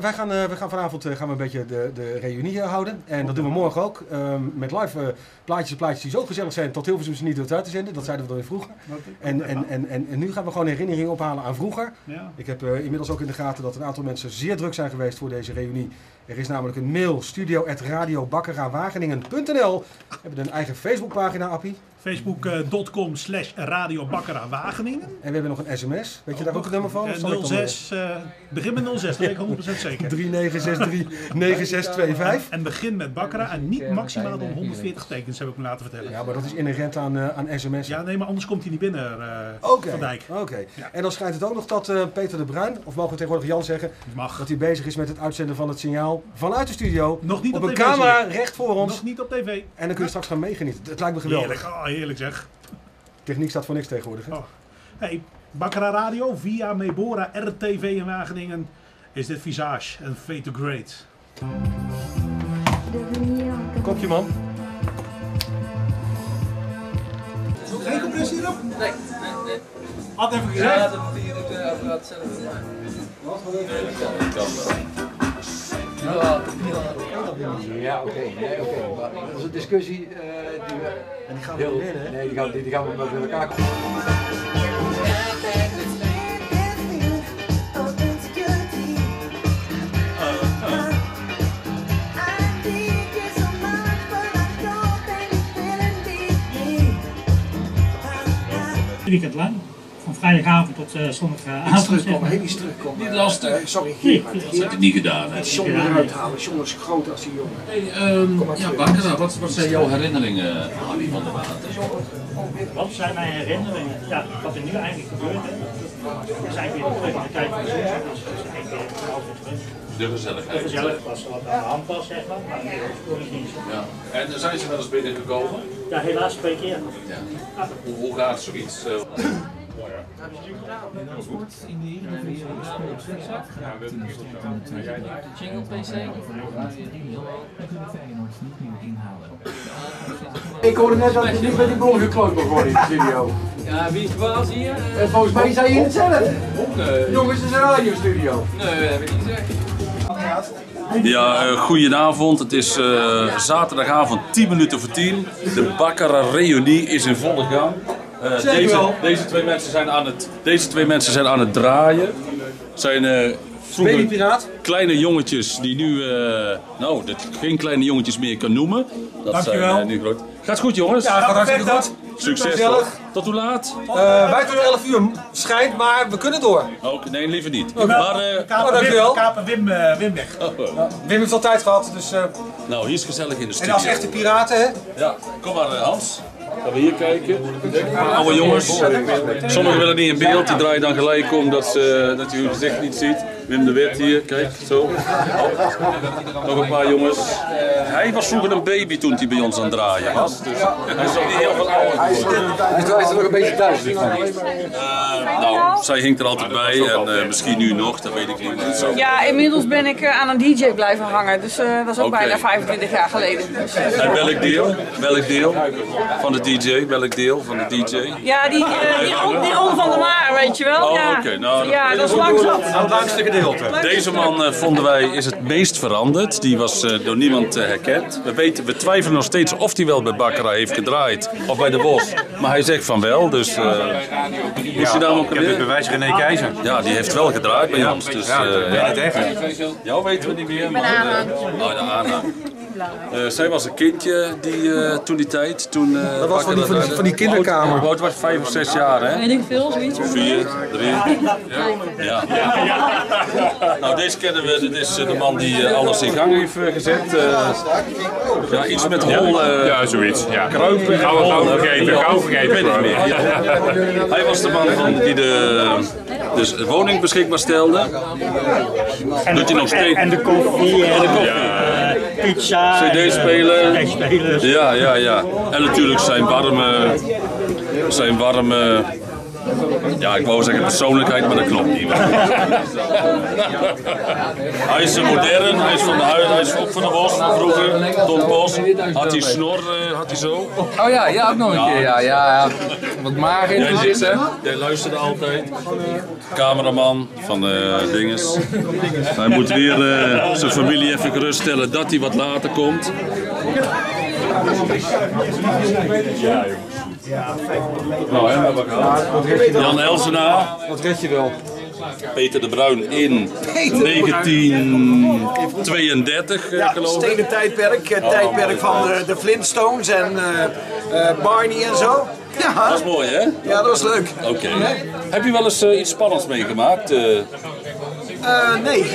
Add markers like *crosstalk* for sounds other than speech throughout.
Wij- gaan, eh, wij gaan vanavond eh, gaan we een beetje de, de reunie eh, houden. En dat doen we morgen ook. ehm, met live plaatjes en plaatjes die zo gezellig zijn tot Hilversum ze niet door uit te zenden. Dat zeiden we dan weer vroeger. En, en, en, en, en nu gaan we gewoon herinneringen ophalen aan vroeger. Ja. Ik heb inmiddels ook in de gaten dat een aantal mensen zeer druk zijn geweest voor deze reunie. Er is namelijk een mail, studio.radiobakkerawageningen.nl. We hebben een eigen Facebookpagina, Appie. Facebook.com slash Radio Bakkera Wageningen. En we hebben nog een sms. Weet je daar ook het nummer van? Of Eh, zal ik dan, 06, eh, begin met 06, dat weet ik 100% zeker. 39639625. En begin met Bakkera en niet maximaal dan 140 tekens, heb ik me laten vertellen. Ja, maar dat is inherent aan, eh, aan sms. Ja, nee, maar anders komt hij niet binnen, eh Van Dijk. oké. Ja. En dan schijnt het ook nog dat eh, Peter de Bruin, of mogen we tegenwoordig Jan zeggen, Mag. dat hij bezig is met het uitzenden van het signaal vanuit de studio. Nog niet op op, een tv camera recht voor ons. Nog niet op tv. En dan kun je straks gaan meegenieten. Het lijkt me geweldig. Heerlijk, oh, heerlijk zeg. Techniek staat voor niks tegenwoordig. Hè? Oh. Hey, Bakkera Radio via Mebora RTV in Wageningen is dit Visage en Fate to Great. Kopje man. Geen compressie erop? Nee, nee, nee. Had even Ja, gezegd. dat moet je de apparaat zelf doen. Ja, Ja, oké. Nee, oké. Maar onze discussie, eh die we... En die gaan we Heel, weer winnen. nee, die gaan, die, die gaan we met elkaar weekend lang. Vrijdagavond tot uh, zondagavond. terugkomen, heel iets terugkomen. Niet lastig. Eh, sorry, Gerard. dat heb ik niet gedaan. Hè. John eruit halen. John is groot als die jongen. Hey, ehm, ja, Bakkera, wat, wat zijn jouw herinneringen, Harry van der Water? Wat zijn mijn herinneringen? Ja, wat er nu eigenlijk gebeurt. We zijn weer terug in de tijd van de zon. Dus altijd terug. De De gezelligheid. gezellig was wat aan de hand was, zeg maar. Maar inmiddels kon ik niet. Ja. En eh, zijn ze wel eens binnengekomen? Ja, helaas twee keer. Ja. Hoe, hoe gaat zoiets? Eh? Jingle PC. Ik hoorde net dat je niet met die bol gekloot mag worden in de studio. Ja, wie is de baas hier? Eh, En volgens mij zei je het zelf. Nee, Jongens, het is een radiostudio. nee, dat heb ik niet gezegd. Ja, uh, goedenavond. Het is uh, zaterdagavond 10 minuten voor 10. De Bakkera Reunie is in volle gang. Uh, deze, deze, twee mensen zijn aan het, deze twee mensen zijn aan het draaien. Zijn uh, vroeger kleine jongetjes die nu, nou, dat geen kleine jongetjes meer kan noemen. Dat Dankjewel. zijn nu groot. Gaat goed jongens? Ja, gaat hartstikke goed. Succes? Tot hoe laat? Uh, wij tot 11 uur schijnt, maar we kunnen door. Ook, nee, liever niet. Maar, uh, Oh, dankjewel. Kapen Wim, uh, Wim weg. Wim heeft al tijd gehad, dus... Uh, nou, hier is gezellig in de studio. en als echte piraten, hè? Ja, kom maar Hans. Gaan we hier kijken. Oude jongens. Sommigen willen niet in beeld, die draaien dan gelijk om dat, ze, dat je hun gezicht niet ziet. Wim de Wit hier, kijk, zo. Nog een paar jongens. Hij was vroeger een baby toen hij bij ons aan het draaien was. Dus hij is nog niet heel veel ouder hij is er nog een beetje thuis. Uh, nou, zij hinkt er altijd bij en uh, misschien nu nog, dat weet ik niet. Ja, inmiddels ben ik uh, aan een DJ blijven hangen, dus uh, dat is ook bijna 25 jaar geleden. Dus, En welk deel? Welk deel van de DJ? Welk deel van de DJ? ja, die, uh, die, van de maar, weet je wel. Oh, ja. oké. Nou, ja, dat is lang zat. Het langste gedeelte. Deze man uh, vonden wij is het meest veranderd. Die was uh, door niemand uh, herkend. We, weten, we twijfelen nog steeds of hij wel bij Bakkera heeft gedraaid of bij de Bos. Maar hij zegt van wel, dus... Uh, moest je daar ook Ik heb het bewijs René Keizer. Ja, die heeft wel gedraaid bij ons. Dus, Ja, het echt. Jou weten we niet meer. Maar, uh, oh, de Anna. Uh, zij was een kindje die, uh, toen die tijd. Toen, uh, dat was van die, van die, van die kinderkamer. Oud was vijf of zes jaar, hè? Weet ik veel, zoiets. Vier, drie. Ja. ja. Nou, deze kennen we. Dit is de man die alles in gang heeft gezet. ja, iets met hol. ja, zoiets. Ja. Kruipen. Gauw, gauw vergeten, gauw vergeten. Ik weet het niet meer. Ja. Hij was de man van, die de, dus woning beschikbaar stelde. En, Doet hij nog steeds? En de koffie en de koffie. pizza. CD-spelen. CD-spelers. Ja, ja, ja. En natuurlijk zijn warme, zijn warme Ja, ik wou zeggen persoonlijkheid, maar dat klopt niet. hij is eh, modern, hij is van de huis, hij is ook van de bos van vroeger. Don Bos, had hij snor, eh, had hij zo. Oh ja, ja, ook nog een keer. Ja, ja, ja. Wat mager Jij, is dit, hè? jij luisterde altijd. Cameraman van de dinges. Hij moet weer eh, zijn familie even geruststellen dat hij wat later komt. Nou, hè, we. Jan Elsenaar. Dat red je wel. Peter de Bruin in 1932, eh, Ja, geloof ik. stenen tijdperk, het tijdperk van de, de Flintstones en eh, eh, Barney en zo. Ja, Dat is mooi, hè? ja, dat was leuk. Oké. Heb je wel eens eh, iets spannends meegemaakt? eh? Eh, nee. *laughs*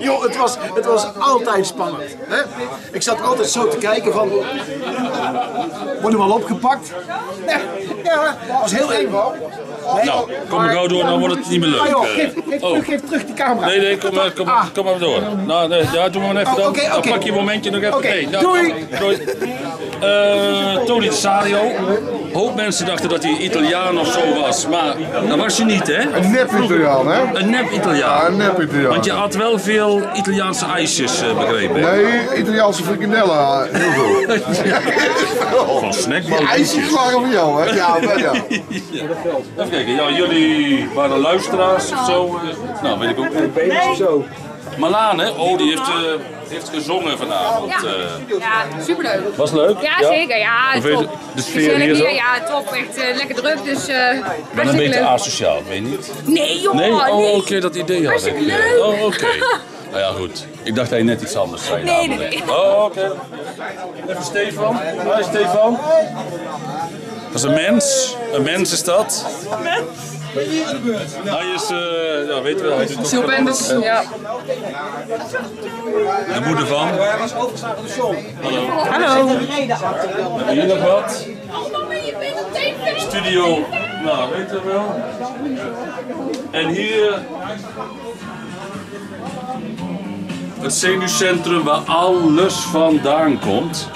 Joh, het was, het was altijd spannend. Hè? Ik zat altijd zo te kijken van... Worden we al opgepakt? Ja, was heel eng. Nou, kom maar gauw door, dan wordt het niet meer leuk. Ah, joh, eh. geef, geef, Oh. terug, geef terug die camera. Nee, nee, kom maar, kom, Ah. kom maar door. Nou, nee, ja, doe maar even Oh, dan. pak je een momentje nog even. Oké, Nee, nou, doei. doei. Eh, Tony Sario. Hoop mensen dachten dat hij Italiaan of zo was, maar dat was hij niet, hè? Een nep-Italiaan, hè? Een nep Ja, een nep-Italiaan. Want je had wel veel Italiaanse ijsjes, eh, begrepen. hè? Nee, Italiaanse frikandellen, heel veel. *laughs* Van snackballen. IJsjes waren van jou, hè? Ja, wel, ja. *laughs* Kijken, ja, jullie waren luisteraars of zo. eh, Nou, weet ik ook niet. Zo. Malaan, hè? Oh, die heeft, eh, heeft gezongen vanavond. Ja. eh. Ja, superleuk. was leuk? Ja, zeker. Ja, je top. de sfeer hier zo? Ja, top. Echt eh, lekker druk, dus eh Ik ben een beetje leuk. asociaal, weet je niet? Nee, joh. Nee? Oh, nee. oké, dat idee had ik. Leuk. Oh, oké. *laughs* Nou ja, goed. Ik dacht dat je net iets anders zei. Nee, nee. Oh, oké. Even Stefan. Hoi, Stefan. Dat is een mens. Een mens is dat. Hij is, eh ja, weet je wel, hij doet Sjoerd Benders, ja. de moeder van. Hij was overgeslagen de show. Hallo. Hallo. Hier nog wat. Studio, nou weet je wel. En hier het zenuwcentrum waar alles vandaan komt.